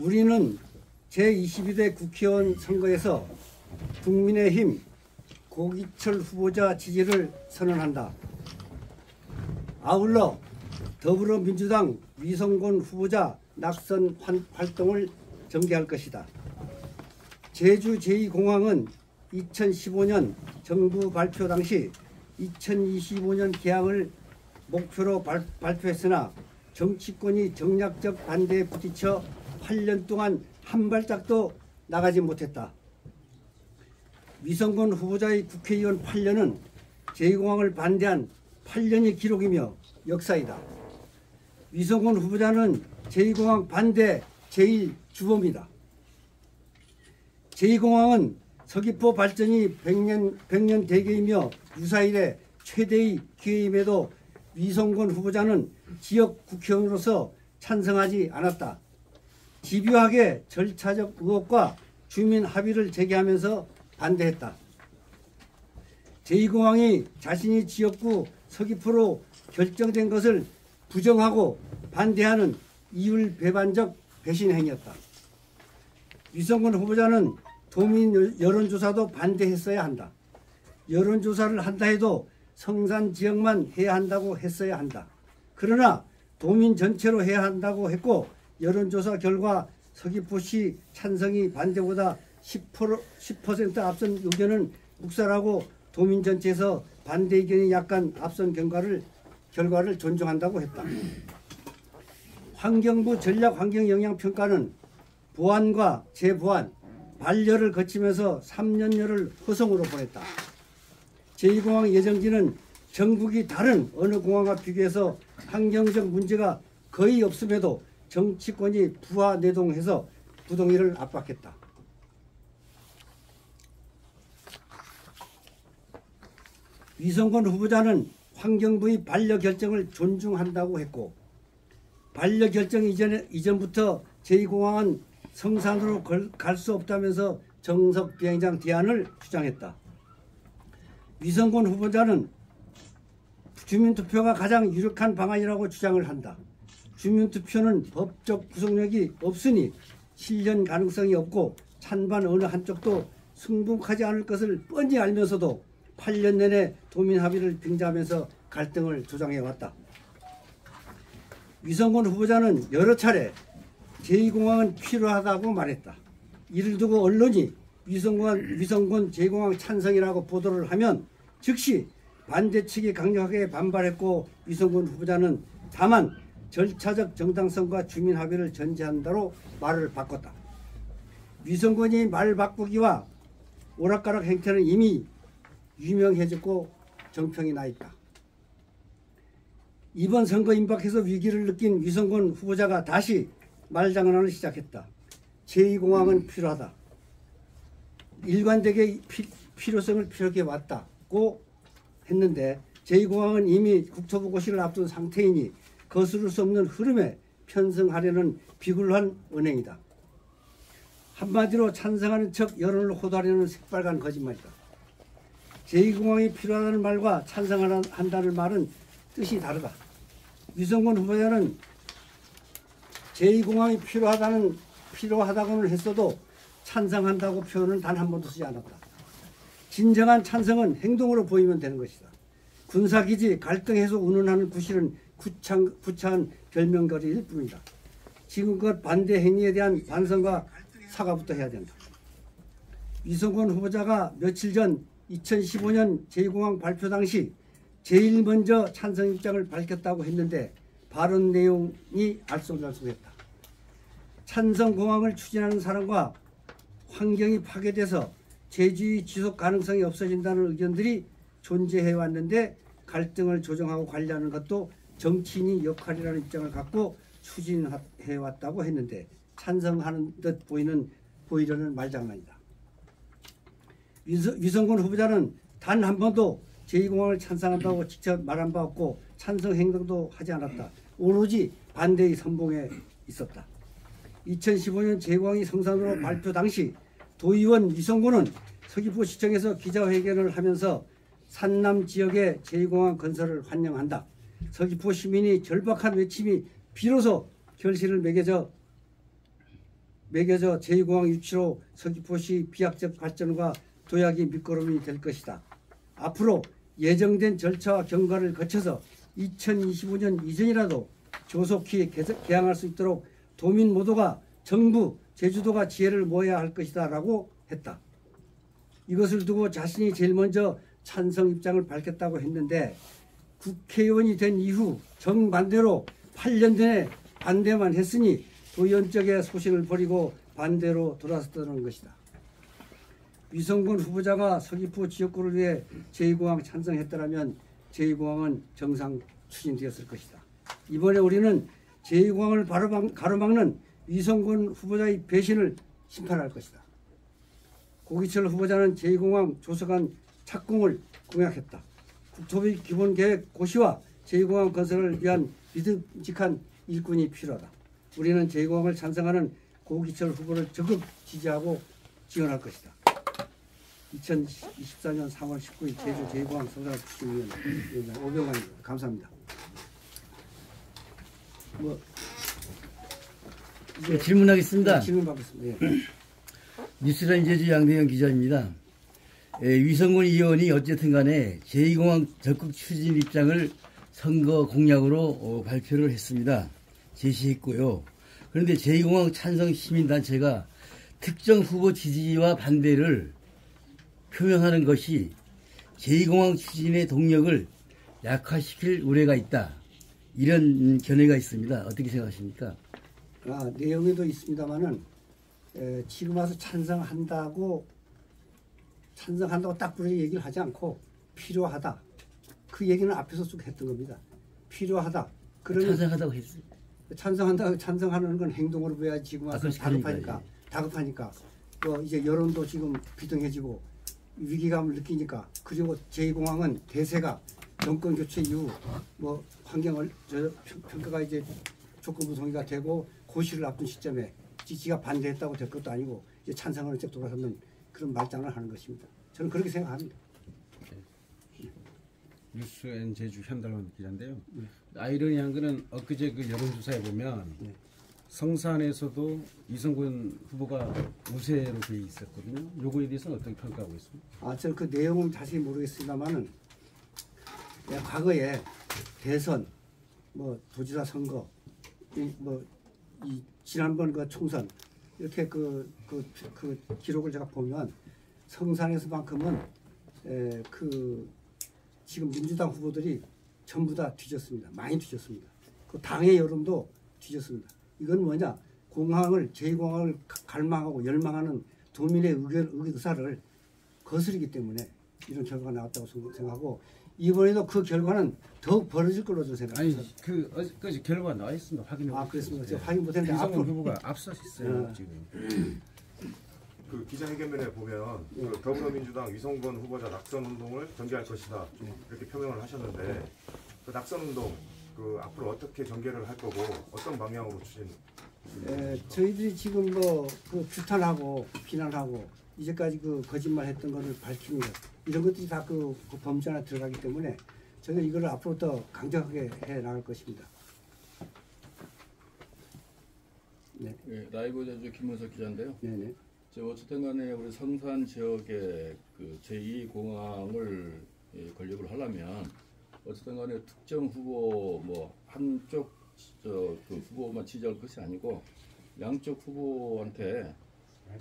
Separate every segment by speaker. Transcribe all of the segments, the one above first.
Speaker 1: 우리는 제22대 국회의원 선거에서 국민의힘 고기철 후보자 지지를 선언한다. 아울러 더불어민주당 위성곤 후보자 낙선 환- 활동을 전개할 것이다. 제주 제2공항은 2015년 정부 발표 당시 2025년 개항을 목표로 발, 발표했으나 정치권이 정략적 반대에 부딪혀 8년 동안 한 발짝도 나가지 못했다. 위성곤 후보자의 국회의원 8년은 제2공항을 반대한 8년의 기록이며 역사이다. 위성곤 후보자는 제2공항 반대 제1주범이다. 제2공항은 서귀포 발전이 100년, 100년 대계이며 유사일의 최대의 기회임에도 위성곤 후보자는 지역 국회의원으로서 찬성하지 않았다. 집요하게 절차적 의혹과 주민 합의를 제기하면서 반대했다. 제2공항이 자신이 지역구 서귀포로 결정된 것을 부정하고 반대하는 이율 배반적 배신 행위였다. 위성군 후보자는 도민 여론조사도 반대했어야 한다. 여론조사를 한다 해도 성산 지역만 해야 한다고 했어야 한다. 그러나 도민 전체로 해야 한다고 했고 여론조사 결과 서귀포시 찬성이 반대보다 10%, 10% 앞선 의견은 묵살하고 도민 전체에서 반대 의견이 약간 앞선 결과를 결과를 존중한다고 했다. 환경부 전략 환경 영향 평가는 보안과 재보안, 반려를 거치면서 3년여를 허송으로 보냈다. 제2공항 예정지는 전국이 다른 어느 공항과 비교해서 환경적 문제가 거의 없음에도 정치권이 부하 내동해서 부동의를 압박했다. 위성권 후보자는 환경부의 반려 결정을 존중한다고 했고 반려 결정 이전에 이전부터 제2공항은 성산으로 갈 수 없다면서 정석 비행장 대안을 주장했다. 위성권 후보자는 주민투표가 가장 유력한 방안이라고 주장을 한다. 주민투표는 법적 구속력이 없으니 실현 가능성이 없고 찬반 어느 한쪽도 승복하지 않을 것을 뻔히 알면서도 8년 내내 도민 합의를 빙자하면서 갈등을 조장해왔다. 위성군 후보자는 여러 차례 제2공항은 필요하다고 말했다. 이를 두고 언론이 위성군, 위성군 제2공항 찬성이라고 보도를 하면 즉시 반대 측이 강력하게 반발했고 위성군 후보자는 다만 절차적 정당성과 주민 합의를 전제한다로 말을 바꿨다. 위성군이 말 바꾸기와 오락가락 행태는 이미 유명해졌고 정평이 나 있다. 이번 선거 임박해서 위기를 느낀 위성군 후보자가 다시 말장난을 시작했다. 제2공항은 필요하다. 일관되게 피, 필요성을 필요하게 왔다고 했는데 제2공항은 이미 국토부 고시를 앞둔 상태이니 거스를 수 없는 흐름에 편성하려는 비굴한 은행이다. 한마디로 찬성하는 척 여론을 호도하려는 새빨간 거짓말이다. 제2공항이 필요하다는 말과 찬성한다는 말은 뜻이 다르다. 유성군 후보자는 제2공항이 필요하다는 필요하다고는 했어도 찬성한다고 표현은 단 한 번도 쓰지 않았다. 진정한 찬성은 행동으로 보이면 되는 것이다. 군사기지 갈등 해소 운운하는 구실은 구창, 구차한 별명거리일 뿐이다. 지금껏 반대 행위에 대한 반성과 사과부터 해야 된다. 이성권 후보자가 며칠 전 2015년 제2공항 발표 당시 제일 먼저 찬성 입장을 밝혔다고 했는데 발언 내용이 알쏭달쏭했다. 찬성 공항을 추진하는 사람과 환경이 파괴돼서 제주의 지속 가능성이 없어진다는 의견들이 존재해 왔는데 갈등을 조정하고 관리하는 것도 정치인이 역할이라는 입장을 갖고 추진해 왔다고 했는데 찬성하는 듯 보이는 보이려는 말장난이다. 위성군 후보자는 단 한 번도 제2공항을 찬성한다고 직접 말한 바 없고 찬성 행동도 하지 않았다. 오로지 반대의 선봉에 있었다. 2015년 제2공항이 성산으로 발표 당시 도의원 위성군은 서귀포시청에서 기자회견을 하면서 산남 지역의 제2공항 건설을 환영한다. 서귀포 시민이 절박한 외침이 비로소 결실을 맺어져 매겨져 제2공항 유치로 서귀포시 비약적 발전과 도약이 밑거름이 될 것이다. 앞으로 예정된 절차와 경과를 거쳐서 2025년 이전이라도 조속히 개- 개항할 수 있도록 도민 모두가 정부, 제주도가 지혜를 모아야 할 것이다 라고 했다. 이것을 두고 자신이 제일 먼저 찬성 입장을 밝혔다고 했는데 국회의원이 된 이후 정반대로 8년 전에 반대만 했으니 도의원적의 소신을 버리고 반대로 돌아섰다는 것이다. 위성군 후보자가 서귀포 지역구를 위해 제2공항 찬성했더라면 제2공항은 정상 추진되었을 것이다. 이번에 우리는 제2공항을 바로 막- 가로막는 위성군 후보자의 배신을 심판할 것이다. 고기철 후보자는 제2공항 조서관 착공을 공약했다. 국토비 기본계획 고시와 제2공항 건설을 위한 믿음직한 일꾼이 필요하다. 우리는 제2공항을 찬성하는 고기철 후보를 적극 지지하고 지원할 것이다. 2024년 3월 19일 제주 제2공항 성사를 추진위원 위원장 오병환입니다. 감사합니다. 뭐
Speaker 2: 네, 질문하겠습니다.
Speaker 1: 질문 받겠습니다. 예.
Speaker 2: 뉴스라인 제주 양대영 기자입니다. 에, 위성군 의원이 어쨌든 간에 제2공항 적극 추진 입장을 선거 공약으로 어, 발표를 했습니다. 제시했고요. 그런데 제2공항 찬성 시민단체가 특정 후보 지지와 반대를 표명하는 것이 제2공항 추진의 동력을 약화시킬 우려가 있다. 이런 음, 견해가 있습니다. 어떻게 생각하십니까?
Speaker 1: 아, 내용에도 있습니다만은 에, 지금 와서 찬성한다고 찬성한다고 딱 부르게 얘기를 하지 않고 필요하다. 그 얘기는 앞에서 쭉 했던 겁니다. 필요하다. 그러면
Speaker 2: 찬성하다고 했어요.
Speaker 1: 찬성한다 찬성하는 건 행동으로 보여야지 지금 와서
Speaker 2: 아, 그렇지, 그러니까,
Speaker 1: 다급하니까 다급하니까 또 이제 여론도 지금 비등해지고 위기감을 느끼니까 그리고 제2공항은 대세가 정권 교체 이후 뭐 환경을 저 평- 평가가 이제 조건부 동의가 되고 고시를 앞둔 시점에 지지가 반대했다고 될 것도 아니고 이제 찬성하는 쪽 돌아서는 그런 말장난을 하는 것입니다. 저는 그렇게 생각합니다.
Speaker 3: 뉴스엔 제주 현달원 기자인데요. 아이러니한 거는 엊그제 그 여론조사에 보면
Speaker 1: 네.
Speaker 3: 성산에서도 이성근 후보가 우세로 돼 있었거든요. 요거에 대해서는 어떻게 평가하고 있습니까?
Speaker 1: 아, 저는 그 내용은 자세히 모르겠습니다만은 내가 과거에 대선, 뭐 도지사 선거, 이, 뭐, 이 지난번 그 총선 이렇게 그, 그, 그 기록을 제가 보면 성산에서만큼은 에, 그 지금 민주당 후보들이 전부 다 뒤졌습니다. 많이 뒤졌습니다. 그 당의 여론도 뒤졌습니다. 이건 뭐냐? 공항을 제2공항을 갈망하고 열망하는 도민의 의견, 의사를 거스르기 때문에 이런 결과가 나왔다고 생각하고 이번에도 그 결과는 더욱 벌어질 걸로 저는
Speaker 3: 아니
Speaker 1: 생각합니다.
Speaker 3: 그 어제까지 결과가 나와 있습니다. 확인해
Speaker 1: 아,
Speaker 3: 보세요.
Speaker 1: 그렇습니까?
Speaker 3: 네.
Speaker 1: 제가 확인 못했는데
Speaker 3: 이성근
Speaker 1: 앞으로-
Speaker 3: 후보가 앞서셨어요
Speaker 1: 네.
Speaker 3: 지금.
Speaker 4: 그 기자회견문에 보면
Speaker 1: 네.
Speaker 4: 그 더불어민주당 위성건 후보자 낙선 운동을 전개할 것이다
Speaker 1: 네.
Speaker 4: 이렇게 표명을 하셨는데 그 낙선 운동 그 앞으로 어떻게 전개를 할 거고 어떤 방향으로 추진?
Speaker 1: 에, 저희들이 지금 뭐그 규탄하고 비난하고 이제까지 그 거짓말했던 것을 밝히는 것 이런 것들이 다 그 범죄 안에 들어가기 때문에 저희는 이걸 앞으로 더 강력하게 해 나갈 것입니다. 네,
Speaker 5: 예, 라이브 제주 김문석 기자인데요.
Speaker 1: 네, 네.
Speaker 5: 지금 어쨌든 간에 우리 성산 지역의 그 제2공항을 예, 건립을 하려면 어쨌든 간에 특정 후보 뭐 한쪽 저 그 후보만 지지할 것이 아니고 양쪽 후보한테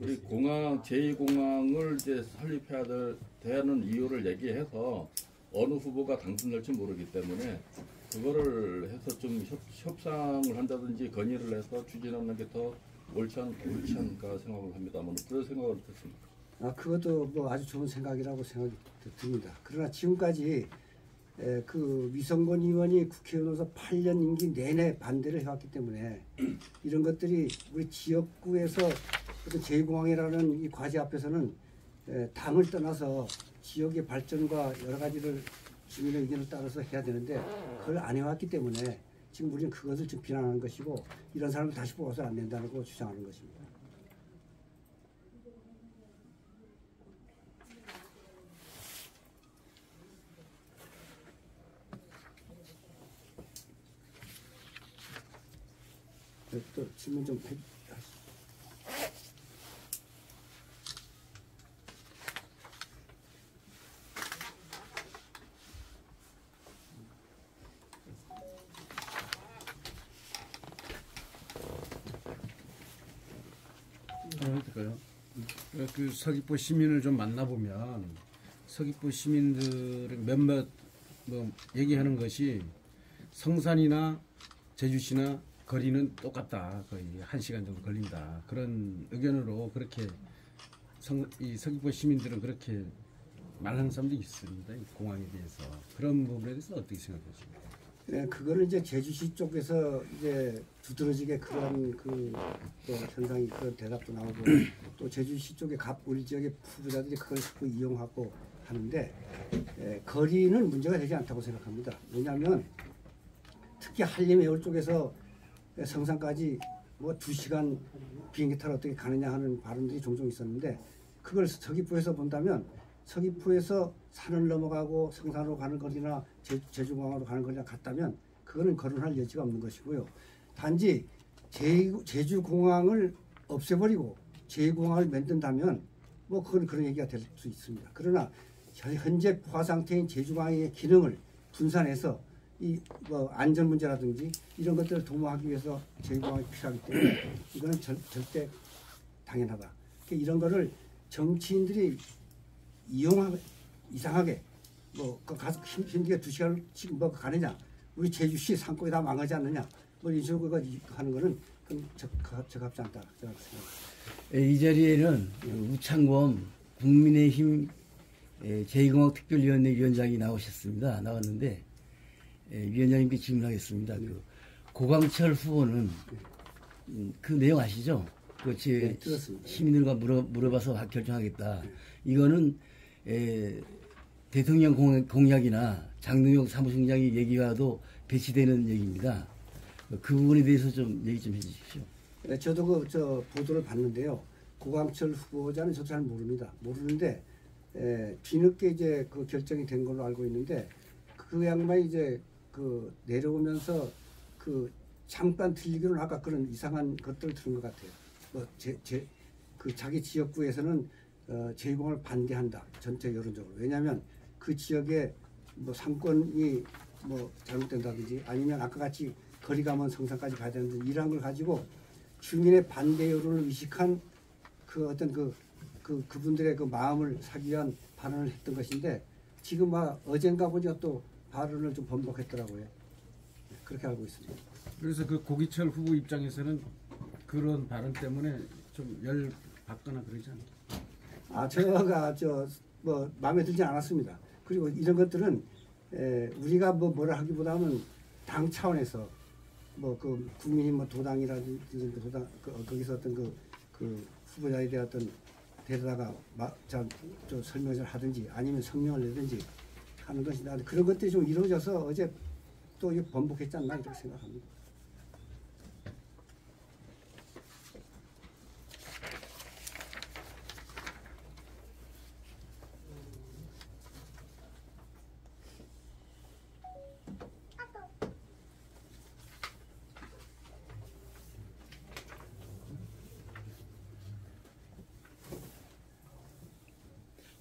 Speaker 5: 우리 공항 제2공항을 이제 설립해야 될 되는 이유를 얘기해서 어느 후보가 당선될지 모르기 때문에 그거를 해서 좀 협, 협상을 한다든지 건의를 해서 추진하는 게 더 옳지, 않을까 생각을 합니다만 그런 생각은 어떻습니까?
Speaker 1: 아 그것도 뭐 아주 좋은 생각이라고 생각이 드- 듭니다. 그러나 지금까지 에, 그 위성권 의원이 국회의원으로서 8년 임기 내내 반대를 해왔기 때문에 이런 것들이 우리 지역구에서 어떤 제2공항이라는 이 과제 앞에서는 에, 당을 떠나서 지역의 발전과 여러 가지를 주민의 의견을 따라서 해야 되는데 그걸 안 해왔기 때문에 지금 우리는 그것을 좀 비난하는 것이고 이런 사람을 다시 뽑아서 안 된다고 주장하는 것입니다. 네, 또 질문 좀 해.
Speaker 3: 하면 될까요? 그 서귀포 시민을 좀 만나보면 서귀포 시민들의 몇몇 뭐 얘기하는 것이 성산이나 제주시나 거리는 똑같다. 거의 한 시간 정도 걸린다. 그런 의견으로 그렇게 성, 이 서귀포 시민들은 그렇게 말하는 사람도 있습니다. 이 공항에 대해서 그런 부분에 대해서 어떻게 생각하십니까?
Speaker 1: 네, 그거는 이제 제주시 쪽에서 이제 두드러지게 그런 그 또 현상이 그런 대답도 나오고 또 제주시 쪽에 갑 우리 지역의 후보자들이 그걸 자꾸 이용하고 하는데 에, 거리는 문제가 되지 않다고 생각합니다. 왜냐하면 특히 한림 해울 쪽에서 성산까지 뭐 두 시간 비행기 타러 어떻게 가느냐 하는 발언들이 종종 있었는데 그걸 서귀포에서 본다면 서귀포에서 산을 넘어가고 성산으로 가는 거리나 제, 제주공항으로 가는 거리나 같다면 그거는 거론할 여지가 없는 것이고요. 단지 제, 제주공항을 없애버리고 제2공항을 만든다면 뭐 그건 그런 얘기가 될 수 있습니다. 그러나 현- 현재 포화 상태인 제주공항의 기능을 분산해서 이 뭐 안전 문제라든지 이런 것들을 도모하기 위해서 제2공항이 필요하기 때문에 이거는 절, 절대 당연하다. 그러니까 이런 거를 정치인들이 이용하게 이상하게 뭐그 가서 힘- 힘들게 두 시간씩 뭐 가느냐 우리 제주시 상권이 다 망하지 않느냐 뭐 이런 식으로 하는 거는 그건 적, 적합지 않다
Speaker 2: 이 자리에는 우창범 국민의힘 예, 제2공학 특별위원회 위원장이 나오셨습니다. 나왔는데 예, 위원장님께 질문하겠습니다. 그 고광철 후보는 음, 그 내용 아시죠? 그 제,
Speaker 1: 네.
Speaker 2: 시민들과 물어, 물어봐서 결정하겠다. 이거는 에, 대통령 공- 공약이나 장동영 사무총장의 얘기와도 배치되는 얘기입니다. 그 부분에 대해서 좀 얘기 좀 해주십시오.
Speaker 1: 네, 저도 그 저 보도를 봤는데요. 고광철 후보자는 저도 잘 모릅니다. 모르는데 에, 뒤늦게 이제 그 결정이 된 걸로 알고 있는데 그 양반이 이제 그 내려오면서 그 잠깐 들리기로는 아까 그런 이상한 것들을 들은 것 같아요. 뭐 제 제 그 자기 지역구에서는 어, 제공을 반대한다 전체 여론적으로 왜냐하면 그 지역에 뭐 상권이 뭐 잘못된다든지 아니면 아까 같이 거리가 먼 성산까지 가야 되는데 이러한 걸 가지고 주민의 반대 여론을 의식한 그 어떤 그, 그 그분들의 그 마음을 사기 위한 발언을 했던 것인데 지금 막 어젠가 보니까 또 발언을 좀 번복했더라고요. 네, 그렇게 알고 있습니다.
Speaker 3: 그래서 그 고기철 후보 입장에서는 그런 발언 때문에 좀 열 받거나 그러지 않나요?
Speaker 1: 아, 제가 저 뭐 마음에 들지 않았습니다. 그리고 이런 것들은 에, 우리가 뭐 뭐라 하기보다는 당 차원에서 뭐 그 국민이 뭐 도당이라든지 그 도당 그, 어, 거기서 어떤 그, 그 후보자에 대한 어떤 데려다가 마, 자, 저 설명을 하든지 아니면 성명을 내든지 하는 것이 나는 그런 것들이 좀 이루어져서 어제 또 번복했지 않나 이렇게 생각합니다.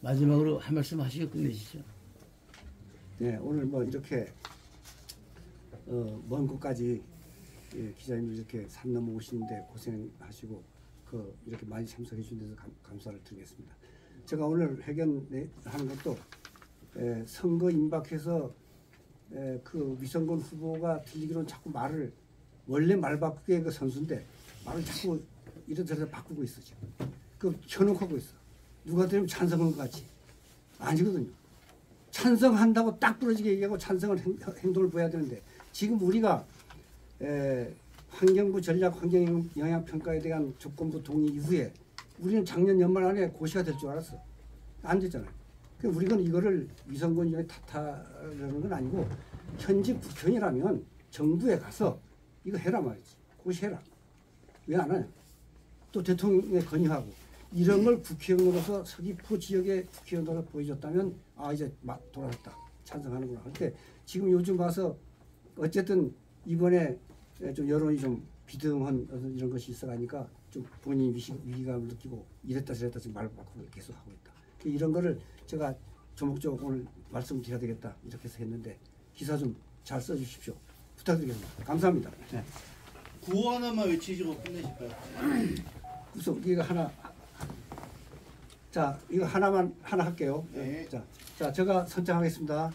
Speaker 2: 마지막으로 한 말씀 하시고 끝내시죠.
Speaker 1: 네, 오늘 뭐 이렇게 어, 먼 곳까지 예, 기자님들 이렇게 산 넘어 오시는데 고생하시고 그 이렇게 많이 참석해 주신 데서 감, 감사를 드리겠습니다. 제가 오늘 회견하는 것도 에, 선거 임박해서 에, 그 위성군 후보가 들리기로는 자꾸 말을 원래 말 바꾸기의 그 선수인데 말을 자꾸 이런저런 바꾸고 있어 지금. 그 현혹하고 있어. 누가 들으면 찬성한 것 같이 아니거든요. 찬성한다고 딱 부러지게 얘기하고 찬성을 행, 행동을 보여야 되는데 지금 우리가 에, 환경부 전략 환경 영향 평가에 대한 조건부 동의 이후에 우리는 작년 연말 안에 고시가 될 줄 알았어. 안 됐잖아요. 그 우리는 이거를 영에 탓하려는 건 아니고 현직 국회의원이라면 정부에 가서 이거 해라 말이지. 고시해라. 왜 안 하냐? 또 대통령에 건의하고 이런 걸 국회의원으로서 서귀포 지역의 국회의원으로 보여줬다면 아 이제 막 돌아왔다. 찬성하는구나. 그런데 지금 요즘 와서 어쨌든 이번에 좀 여론이 좀 비등한 이런 것이 있어가니까 좀 본인이 위시, 위기감을 느끼고 이랬다 저랬다 지금 말을 바꾸고 계속 하고 있다. 그 이런 거를 제가 조목조목 오늘 말씀드려야 되겠다. 이렇게 해서 했는데 기사 좀 잘 써주십시오. 부탁드리겠습니다. 감사합니다. 네.
Speaker 6: 구호 하나만 외치시고 끝내실까요?
Speaker 1: 이거 하나 자 이거 하나만 하나 할게요. 자, 자 제가 선정하겠습니다.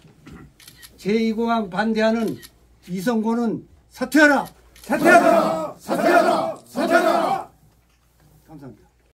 Speaker 1: 제2공항 반대하는 이성고는 사퇴하라. 사퇴하라. 사퇴하라. 사퇴하라. 감사합니다.